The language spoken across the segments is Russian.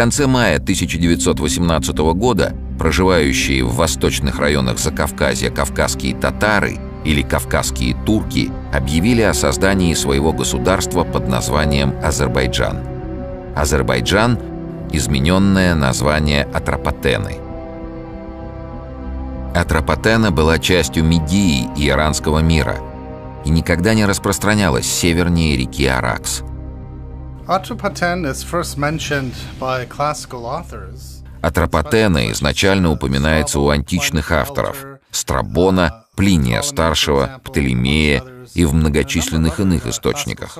Конце мая 1918 года проживающие в восточных районах Закавказья кавказские татары или кавказские турки объявили о создании своего государства под названием Азербайджан. Азербайджан – измененное название Атропатены. Атропатена была частью Медии и иранского мира и никогда не распространялась севернее реки Аракс. Атропатена изначально упоминается у античных авторов – Страбона, Плиния Старшего, Птолемея и в многочисленных иных источниках.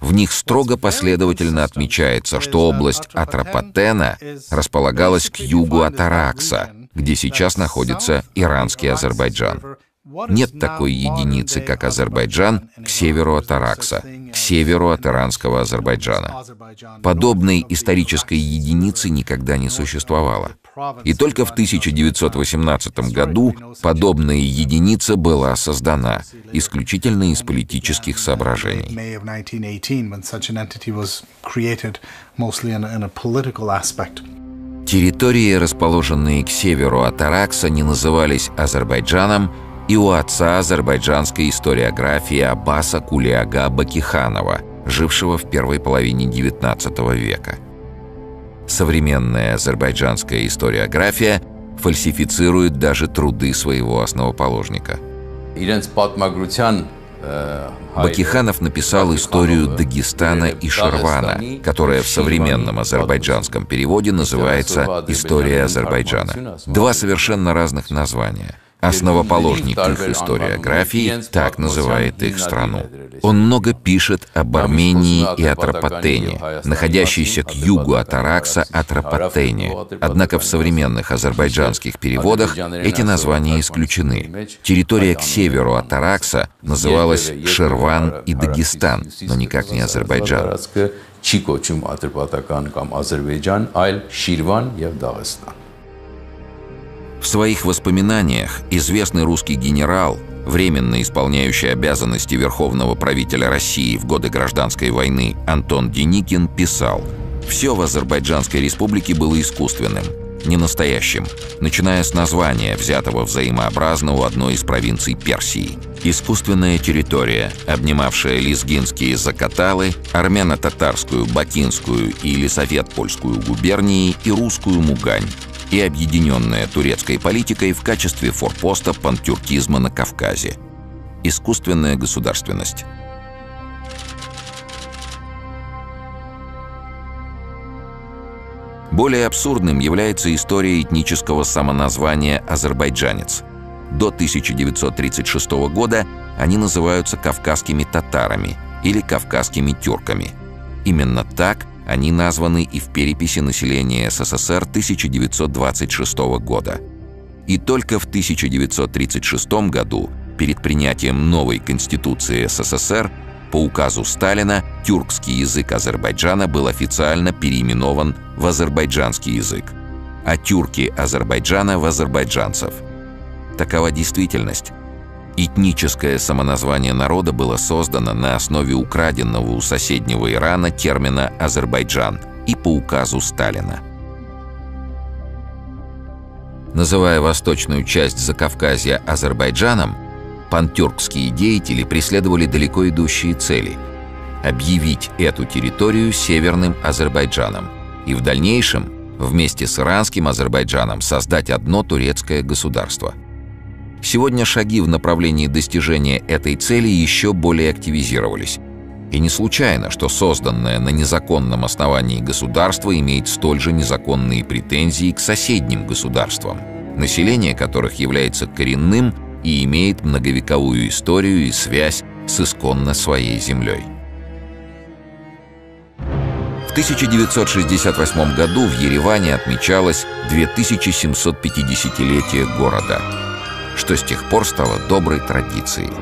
В них строго последовательно отмечается, что область Атропатена располагалась к югу от Аракса, где сейчас находится иранский Азербайджан. Нет такой единицы, как Азербайджан, к северу от Аракса, к северу от иранского Азербайджана. Подобной исторической единицы никогда не существовало. И только в 1918 году подобная единица была создана, исключительно из политических соображений. Территории, расположенные к северу от Аракса, не назывались Азербайджаном, и у отца азербайджанской историографии Аббаса Кулиага Бакиханова, жившего в первой половине XIX века. Современная азербайджанская историография фальсифицирует даже труды своего основоположника. Бакиханов написал историю Дагестана и Шервана, которая в современном азербайджанском переводе называется «История Азербайджана». Два совершенно разных названия – Основоположник их историографии так называет их страну. Он много пишет об Армении и Атропатене, находящейся к югу от Аракса Атропатене. Однако в современных азербайджанских переводах эти названия исключены. Территория к северу от Аракса называлась Шерван и Дагестан, но никак не Азербайджан. Чикочум Атрпатакан кам Азербайджан, Айл Ширван и Дагестан. В своих воспоминаниях известный русский генерал, временно исполняющий обязанности верховного правителя России в годы гражданской войны Антон Деникин писал «Все в Азербайджанской республике было искусственным, не настоящим, начиная с названия, взятого взаимообразно у одной из провинций Персии. Искусственная территория, обнимавшая лезгинские Закаталы, армяно-татарскую, бакинскую и лисоветпольскую губернии и русскую Мугань, и объединенная турецкой политикой в качестве форпоста пантюркизма на Кавказе. Искусственная государственность. Более абсурдным является история этнического самоназвания «азербайджанец». До 1936 года они называются кавказскими татарами или кавказскими тюрками. Именно так они названы и в переписи населения СССР 1926 года. И только в 1936 году, перед принятием новой Конституции СССР, по указу Сталина тюркский язык Азербайджана был официально переименован в азербайджанский язык, а тюрки Азербайджана в азербайджанцев. Такова действительность, Этническое самоназвание народа было создано на основе украденного у соседнего Ирана термина «Азербайджан» и по указу Сталина. Называя восточную часть Закавказья Азербайджаном, пантюркские деятели преследовали далеко идущие цели – объявить эту территорию Северным Азербайджаном и в дальнейшем вместе с иранским Азербайджаном создать одно турецкое государство – Сегодня шаги в направлении достижения этой цели еще более активизировались. И не случайно, что созданное на незаконном основании государство имеет столь же незаконные претензии к соседним государствам, население которых является коренным и имеет многовековую историю и связь с исконно своей землей. В 1968 году в Ереване отмечалось 2750-летие города – что с тех пор стало доброй традицией.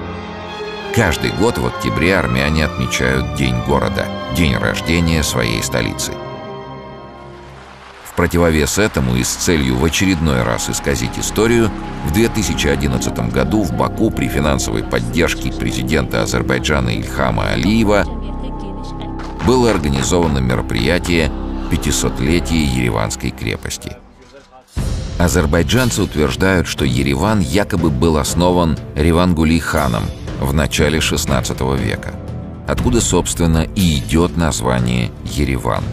Каждый год в октябре армяне отмечают День города, день рождения своей столицы. В противовес этому и с целью в очередной раз исказить историю, в 2011 году в Баку при финансовой поддержке президента Азербайджана Ильхама Алиева было организовано мероприятие, 500-летие Ереванской крепости. Азербайджанцы утверждают, что Ереван якобы был основан Ревангули ханом в начале XVI века, откуда, собственно, и идет название Ереван.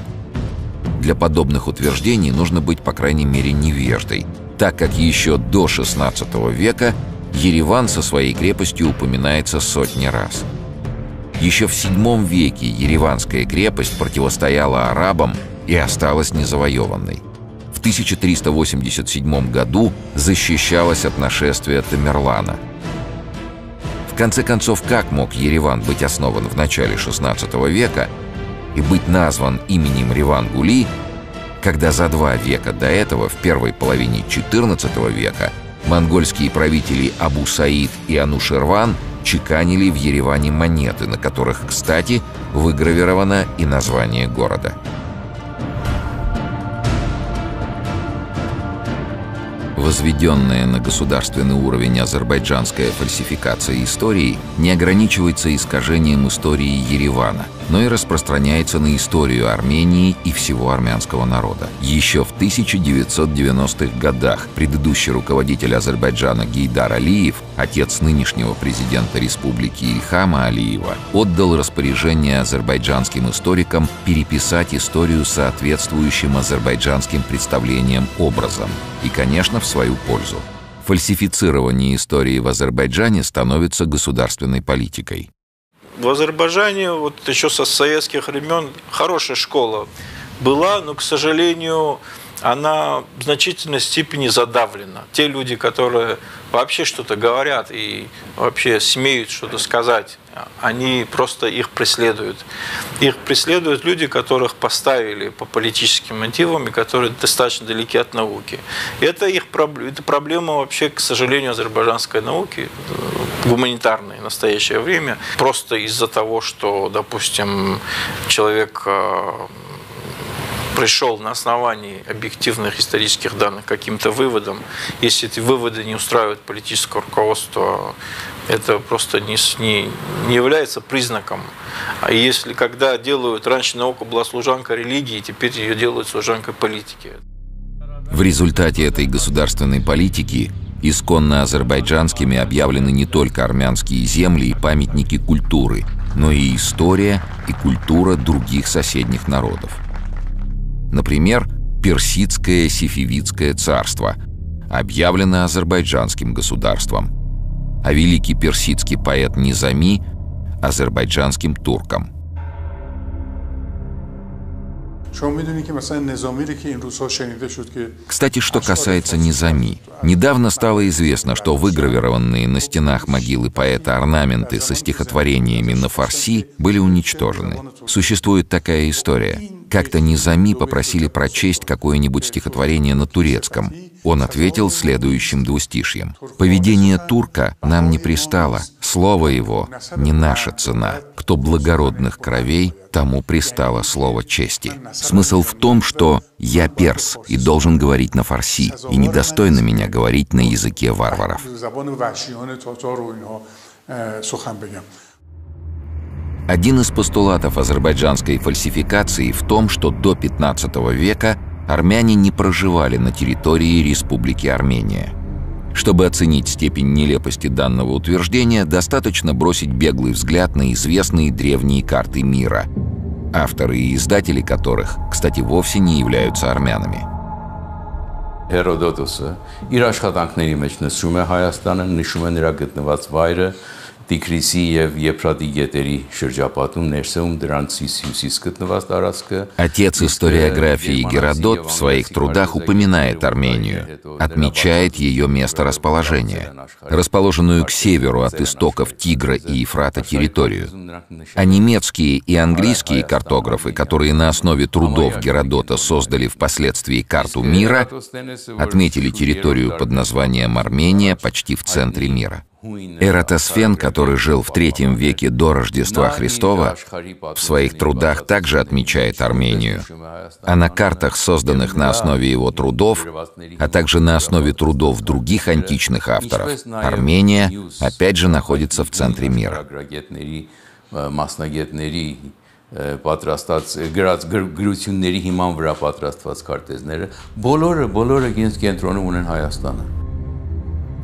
Для подобных утверждений нужно быть, по крайней мере, невеждой, так как еще до XVI века Ереван со своей крепостью упоминается сотни раз. Еще в VII веке Ереванская крепость противостояла арабам и осталась незавоеванной. В 1387 году защищалась от нашествия Тамерлана. В конце концов, как мог Ереван быть основан в начале XVI века и быть назван именем Реван-Гули, когда за два века до этого, в первой половине XIV века, монгольские правители Абу Саид и Анушерван чеканили в Ереване монеты, на которых, кстати, выгравировано и название города – Возведенная на государственный уровень азербайджанская фальсификация истории не ограничивается искажением истории Еревана, но и распространяется на историю Армении и всего армянского народа. Еще в 1990-х годах предыдущий руководитель Азербайджана Гейдар Алиев, отец нынешнего президента республики Ильхама Алиева, отдал распоряжение азербайджанским историкам переписать историю соответствующим азербайджанским представлениям образом и, конечно, в свою пользу. Фальсифицирование истории в Азербайджане становится государственной политикой. В Азербайджане вот еще со советских времен хорошая школа была, но, к сожалению, она в значительной степени задавлена. Те люди, которые вообще что-то говорят и вообще смеют что-то сказать, они просто их преследуют. Их преследуют люди, которых поставили по политическим мотивам и которые достаточно далеки от науки. Это их проблема, это проблема вообще, к сожалению, азербайджанской науки, гуманитарной в настоящее время, просто из-за того, что, допустим, человек э, пришел на основании объективных исторических данных каким-то выводом. Если эти выводы не устраивают политическое руководство, это просто не, не, не является признаком. А если когда делают, раньше наука была служанка религии, теперь ее делают служанкой политики. В результате этой государственной политики исконно азербайджанскими объявлены не только армянские земли и памятники культуры, но и история и культура других соседних народов. Например, Персидское Сифивидское царство объявлено азербайджанским государством, а великий персидский поэт Низами – азербайджанским турком – кстати, что касается Низами. Недавно стало известно, что выгравированные на стенах могилы поэта орнаменты со стихотворениями на фарси были уничтожены. Существует такая история. Как-то Низами попросили прочесть какое-нибудь стихотворение на турецком. Он ответил следующим двустишьем. «Поведение турка нам не пристало, слово его не наша цена. Кто благородных кровей, тому пристало слово чести». Смысл в том, что «я перс и должен говорить на фарси, и недостойно меня говорить на языке варваров». Один из постулатов азербайджанской фальсификации в том, что до 15 века армяне не проживали на территории Республики Армения. Чтобы оценить степень нелепости данного утверждения, достаточно бросить беглый взгляд на известные древние карты мира, авторы и издатели которых, кстати, вовсе не являются армянами. Հերոդոտոսը իր աշխատանքների մեջ նշում է Հայաստանը, նշում է նրա գտնված վայրը, Տիգրիսի եւ Եփրատի գետերի շրջապատում ներսում դրանցից հյուսիս գտնված տարածքը Отец историографии Геродот в своих трудах упоминает Армению, отмечает ее место расположения, расположенную к северу от истоков Тигра и Ефрата территорию. А немецкие и английские картографы, которые на основе трудов Геродота создали впоследствии карту мира, отметили территорию под названием Армения почти в центре мира. Эратосфен, который жил в третьем веке до Рождества Христова, в своих трудах также отмечает Армению. А на картах, созданных на основе его трудов, а также на основе трудов других античных авторов, Армения опять же находится в центре мира. պատրաստած գրած գրությունների հիման վրա պատրաստված քարտեզները բոլորը բոլորը ինձ կենտրոնում ունեն Հայաստանը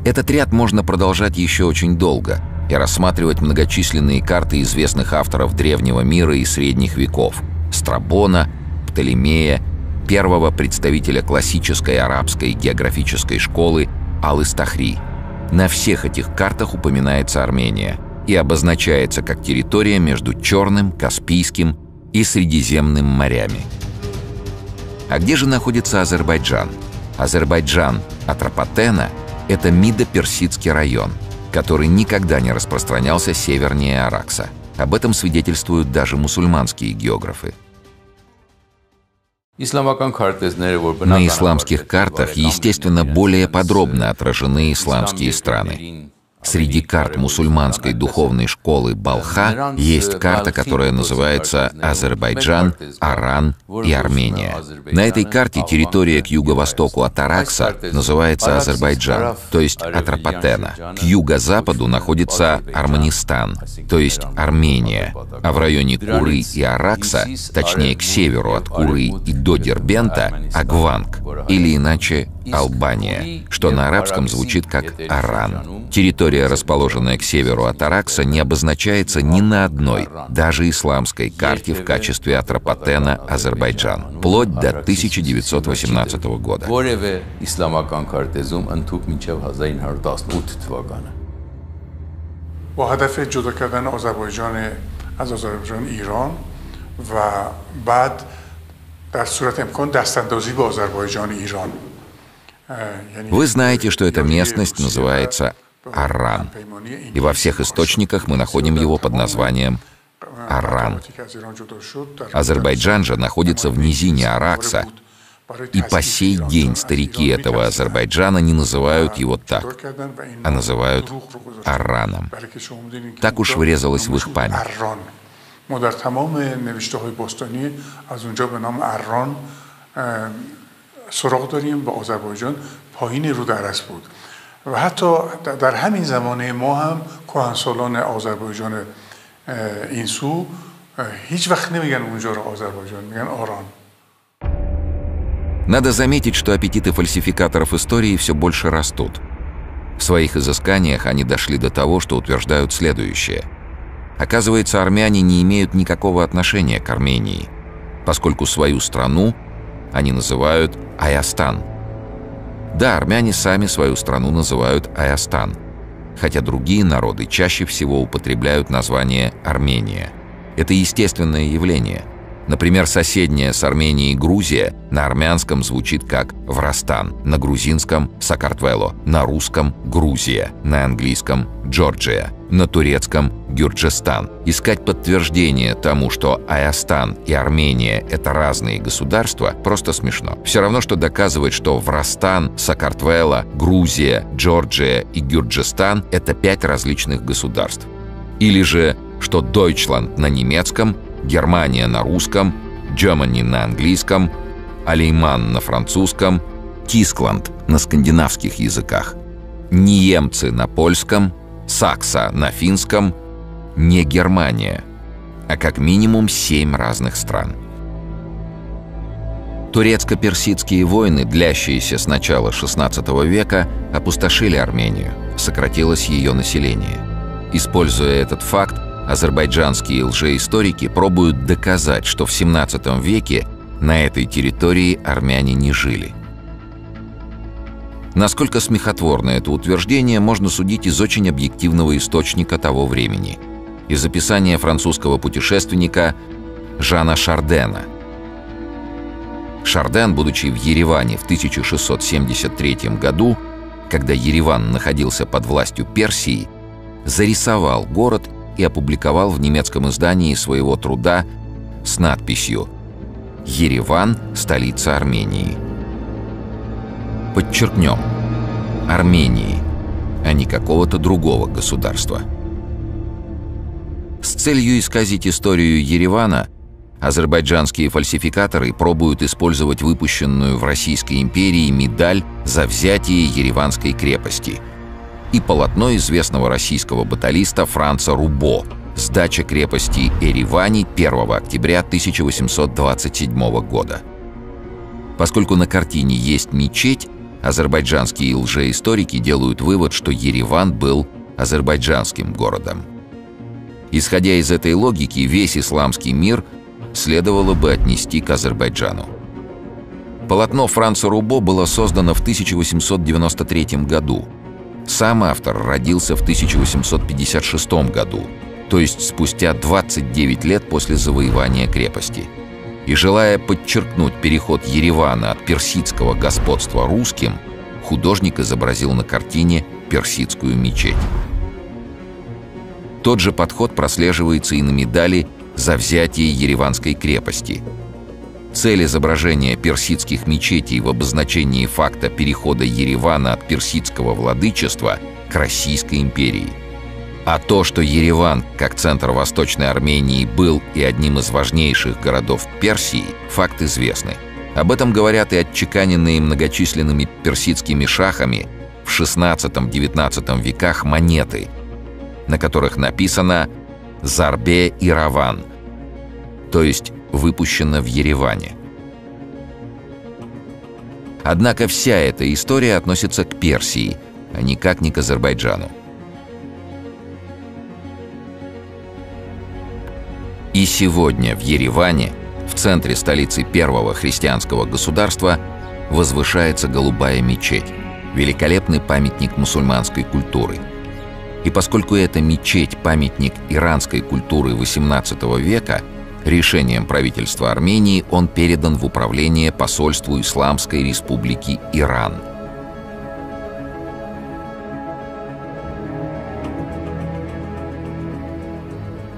этот ряд можно продолжать еще очень долго и рассматривать многочисленные карты известных авторов древнего мира и средних веков – Страбона, Птолемея, первого представителя классической арабской географической школы Ал-Истахри. На всех этих картах упоминается Армения и обозначается как территория между Черным, Каспийским и Средиземным морями. А где же находится Азербайджан? Азербайджан Атропатена – это Мидо-Персидский район, который никогда не распространялся севернее Аракса. Об этом свидетельствуют даже мусульманские географы – на исламских картах, естественно, более подробно отражены исламские страны. Среди карт мусульманской духовной школы Балха есть карта, которая называется Азербайджан, Аран и Армения. На этой карте территория к юго-востоку от Аракса называется Азербайджан, то есть Атропатена. К юго-западу находится Арманистан, то есть Армения, а в районе Куры и Аракса, точнее к северу от Куры и до Дербента, Агванг, или иначе Албания, что на арабском звучит как Аран. Территория, расположенная к северу от Аракса, не обозначается ни на одной, даже исламской карте в качестве Атропатена Азербайджан, вплоть до 1918 года. با هدف جدا کردن آذربایجان از آذربایجان ایران و بعد در صورت امکان دستاندازی به آذربایجان ایران вы знаете, что эта местность называется Аран. И во всех источниках мы находим его под названием Аран. Азербайджан же находится в низине Аракса, и по сей день старики этого Азербайджана не называют его так, а называют Араном. Так уж врезалось в их память. سراغ داریم به آذربایجان پایین رو درس بود و حتی در همین زمانه ما هم کهنسالان آذربایجان این سو هیچ وقت نمیگن اونجا رو آذربایجان میگن آران Надо заметить, что аппетиты фальсификаторов истории все больше растут. В своих изысканиях они дошли до того, что утверждают следующее. Оказывается, армяне не имеют никакого отношения к Армении, поскольку свою страну они называют Аястан. Да, армяне сами свою страну называют Аястан, хотя другие народы чаще всего употребляют название Армения. Это естественное явление. Например, соседняя с Арменией Грузия на армянском звучит как «Врастан», на грузинском – «Сакартвело», на русском – «Грузия», на английском – «Джорджия», на турецком – Гюрджистан. Искать подтверждение тому, что Аястан и Армения — это разные государства, просто смешно. Все равно, что доказывать, что Врастан, Сакартвела, Грузия, Джорджия и Гюрджистан — это пять различных государств. Или же, что Deutschland на немецком, Германия на русском, Germany на английском, Алейман на французском, Тискланд на скандинавских языках, Ниемцы на польском, Сакса на финском — не Германия, а как минимум семь разных стран. Турецко-персидские войны, длящиеся с начала XVI века, опустошили Армению, сократилось ее население. Используя этот факт, азербайджанские лжеисторики пробуют доказать, что в XVII веке на этой территории армяне не жили. Насколько смехотворно это утверждение, можно судить из очень объективного источника того времени – из описания французского путешественника Жана Шардена. Шарден, будучи в Ереване в 1673 году, когда Ереван находился под властью Персии, зарисовал город и опубликовал в немецком издании своего труда с надписью «Ереван – столица Армении». Подчеркнем – Армении, а не какого-то другого государства – с целью исказить историю Еревана, азербайджанские фальсификаторы пробуют использовать выпущенную в Российской империи медаль за взятие Ереванской крепости и полотно известного российского баталиста Франца Рубо, сдача крепости Эривани 1 октября 1827 года. Поскольку на картине есть мечеть, азербайджанские лжеисторики делают вывод, что Ереван был азербайджанским городом. Исходя из этой логики, весь исламский мир следовало бы отнести к Азербайджану. Полотно Франца Рубо было создано в 1893 году. Сам автор родился в 1856 году, то есть спустя 29 лет после завоевания крепости. И желая подчеркнуть переход Еревана от персидского господства русским, художник изобразил на картине персидскую мечеть. Тот же подход прослеживается и на медали за взятие Ереванской крепости. Цель изображения персидских мечетей в обозначении факта перехода Еревана от персидского владычества к Российской империи. А то, что Ереван, как центр Восточной Армении, был и одним из важнейших городов Персии, факт известный. Об этом говорят и отчеканенные многочисленными персидскими шахами в XVI-XIX веках монеты – на которых написано «Зарбе и Раван», то есть выпущено в Ереване. Однако вся эта история относится к Персии, а никак не к Азербайджану. И сегодня в Ереване, в центре столицы первого христианского государства, возвышается голубая мечеть, великолепный памятник мусульманской культуры – и поскольку эта мечеть – памятник иранской культуры XVIII века, решением правительства Армении он передан в управление посольству Исламской Республики Иран.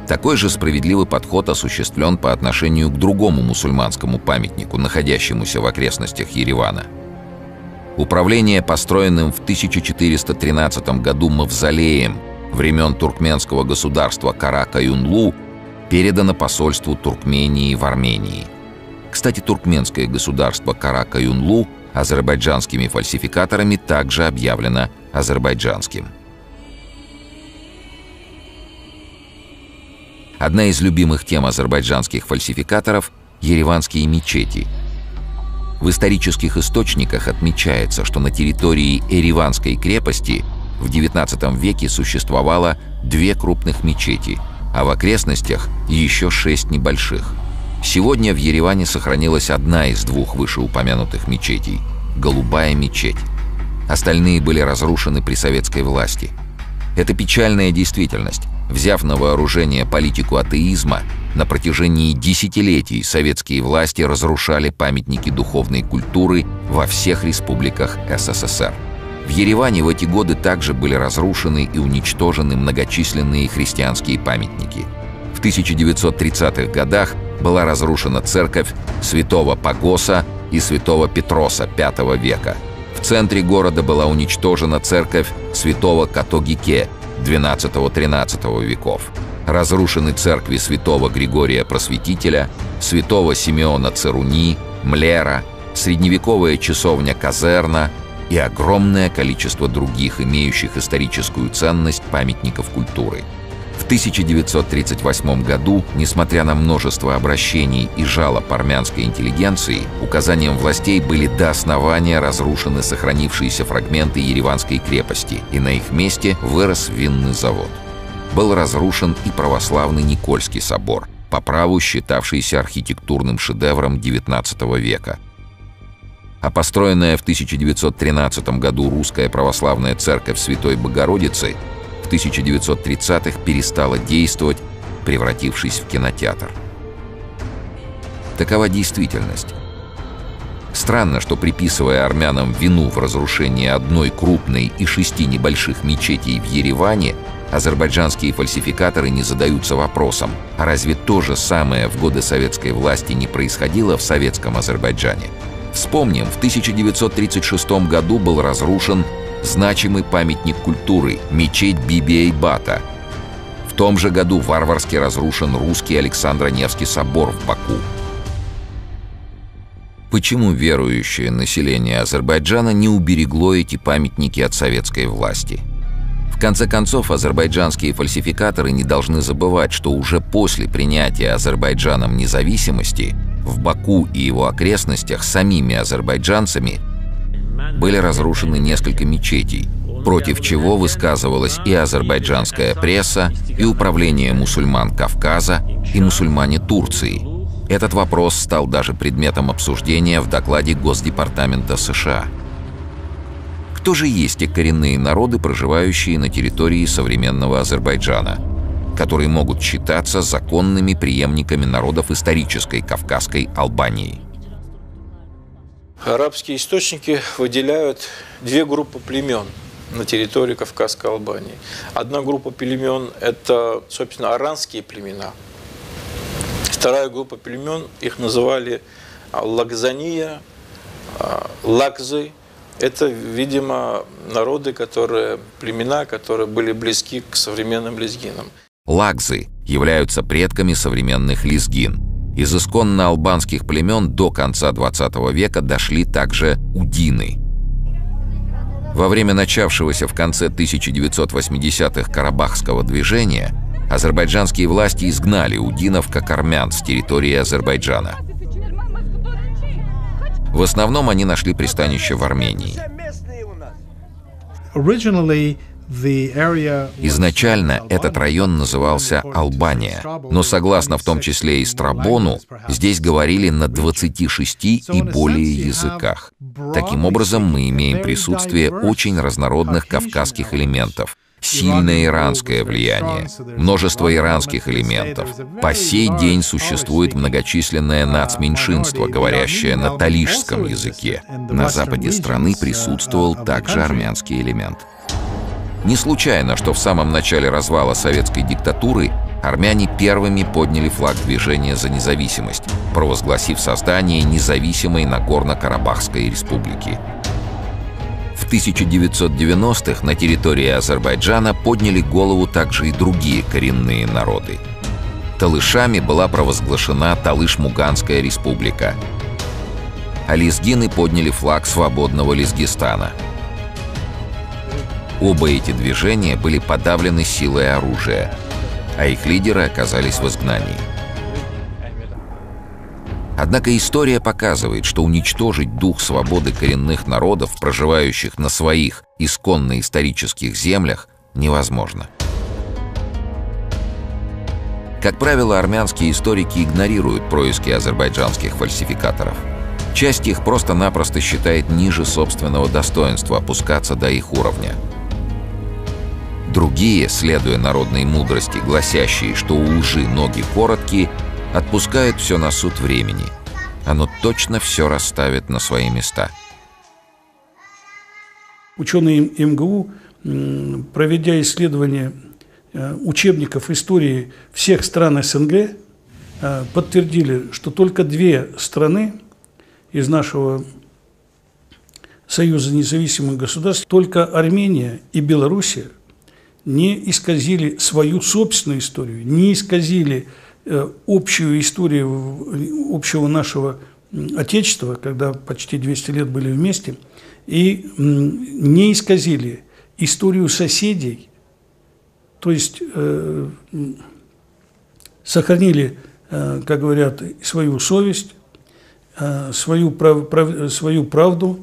Такой же справедливый подход осуществлен по отношению к другому мусульманскому памятнику, находящемуся в окрестностях Еревана – Управление построенным в 1413 году мавзолеем времен туркменского государства Карака-Юнлу передано посольству Туркмении в Армении. Кстати, туркменское государство Карака-Юнлу азербайджанскими фальсификаторами также объявлено азербайджанским. Одна из любимых тем азербайджанских фальсификаторов – ереванские мечети – в исторических источниках отмечается, что на территории Эреванской крепости в XIX веке существовало две крупных мечети, а в окрестностях еще шесть небольших. Сегодня в Ереване сохранилась одна из двух вышеупомянутых мечетей – Голубая мечеть. Остальные были разрушены при советской власти. Это печальная действительность. Взяв на вооружение политику атеизма, на протяжении десятилетий советские власти разрушали памятники духовной культуры во всех республиках СССР. В Ереване в эти годы также были разрушены и уничтожены многочисленные христианские памятники. В 1930-х годах была разрушена церковь святого Пагоса и святого Петроса V века. В центре города была уничтожена церковь святого Катогике XII-XIII веков. Разрушены церкви святого Григория Просветителя, святого Симеона Церуни, Млера, средневековая часовня Казерна и огромное количество других, имеющих историческую ценность памятников культуры – в 1938 году, несмотря на множество обращений и жалоб армянской интеллигенции, указанием властей были до основания разрушены сохранившиеся фрагменты Ереванской крепости, и на их месте вырос винный завод. Был разрушен и православный Никольский собор, по праву считавшийся архитектурным шедевром XIX века – а построенная в 1913 году русская православная церковь Святой Богородицы в 1930-х перестала действовать, превратившись в кинотеатр. Такова действительность. Странно, что приписывая армянам вину в разрушении одной крупной и шести небольших мечетей в Ереване, азербайджанские фальсификаторы не задаются вопросом, а разве то же самое в годы советской власти не происходило в советском Азербайджане? Вспомним, в 1936 году был разрушен значимый памятник культуры – мечеть Биби-Эйбата. В том же году варварски разрушен русский Александро-Невский собор в Баку. Почему верующее население Азербайджана не уберегло эти памятники от советской власти? В конце концов, азербайджанские фальсификаторы не должны забывать, что уже после принятия Азербайджаном независимости в Баку и его окрестностях самими азербайджанцами были разрушены несколько мечетей, против чего высказывалась и азербайджанская пресса, и управление мусульман Кавказа, и мусульмане Турции. Этот вопрос стал даже предметом обсуждения в докладе Госдепартамента США. Кто же есть те коренные народы, проживающие на территории современного Азербайджана, которые могут считаться законными преемниками народов исторической Кавказской Албании? Арабские источники выделяют две группы племен – на территории Кавказской Албании. Одна группа племен – это, собственно, аранские племена. Вторая группа племен, их называли а, Лагзания, а, Лакзы. Это, видимо, народы, которые, племена, которые были близки к современным лезгинам. Лагзы являются предками современных лезгин. Из исконно албанских племен до конца XX века дошли также удины – во время начавшегося в конце 1980-х Карабахского движения азербайджанские власти изгнали удинов как армян с территории Азербайджана. В основном они нашли пристанище в Армении. Изначально этот район назывался Албания, но согласно в том числе и Страбону, здесь говорили на 26 и более языках. Таким образом, мы имеем присутствие очень разнородных кавказских элементов, сильное иранское влияние, множество иранских элементов. По сей день существует многочисленное нацменьшинство, говорящее на талишском языке. На западе страны присутствовал также армянский элемент. Не случайно, что в самом начале развала советской диктатуры армяне первыми подняли флаг движения за независимость, провозгласив создание независимой Нагорно-Карабахской республики. В 1990-х на территории Азербайджана подняли голову также и другие коренные народы. Талышами была провозглашена Талыш-Муганская республика. А лезгины подняли флаг свободного Лезгистана – Оба эти движения были подавлены силой оружия, а их лидеры оказались в изгнании. Однако история показывает, что уничтожить дух свободы коренных народов, проживающих на своих исконно исторических землях, невозможно. Как правило, армянские историки игнорируют происки азербайджанских фальсификаторов. Часть их просто-напросто считает ниже собственного достоинства опускаться до их уровня – Другие, следуя народной мудрости, гласящие, что у лжи ноги короткие, отпускают все на суд времени. Оно точно все расставит на свои места. Ученые МГУ, проведя исследование э, учебников истории всех стран СНГ, э, подтвердили, что только две страны из нашего Союза независимых государств, только Армения и Белоруссия не исказили свою собственную историю, не исказили э, общую историю общего нашего Отечества, когда почти 200 лет были вместе, и не исказили историю соседей, то есть э, сохранили, э, как говорят, свою совесть, э, свою, прав, прав, свою правду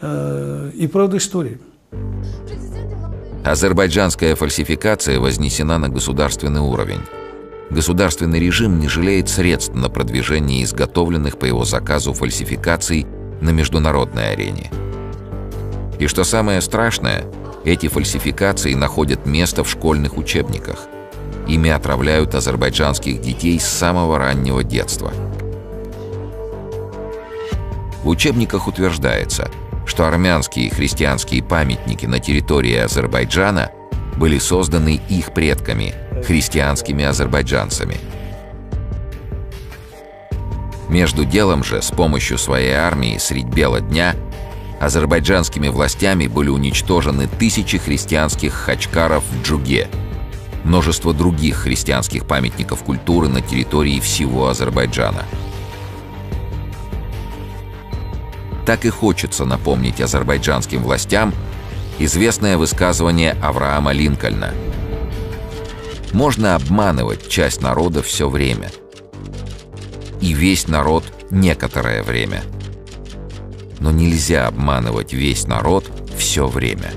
э, и правду истории. Азербайджанская фальсификация вознесена на государственный уровень. Государственный режим не жалеет средств на продвижение изготовленных по его заказу фальсификаций на международной арене. И что самое страшное, эти фальсификации находят место в школьных учебниках. Ими отравляют азербайджанских детей с самого раннего детства. В учебниках утверждается – что армянские и христианские памятники на территории Азербайджана были созданы их предками, христианскими азербайджанцами. Между делом же, с помощью своей армии средь бела дня, азербайджанскими властями были уничтожены тысячи христианских хачкаров в Джуге, множество других христианских памятников культуры на территории всего Азербайджана – так и хочется напомнить азербайджанским властям, Известное высказывание Авраама Линкольна. Можно обманывать часть народа все время. И весь народ некоторое время. Но нельзя обманывать весь народ все время.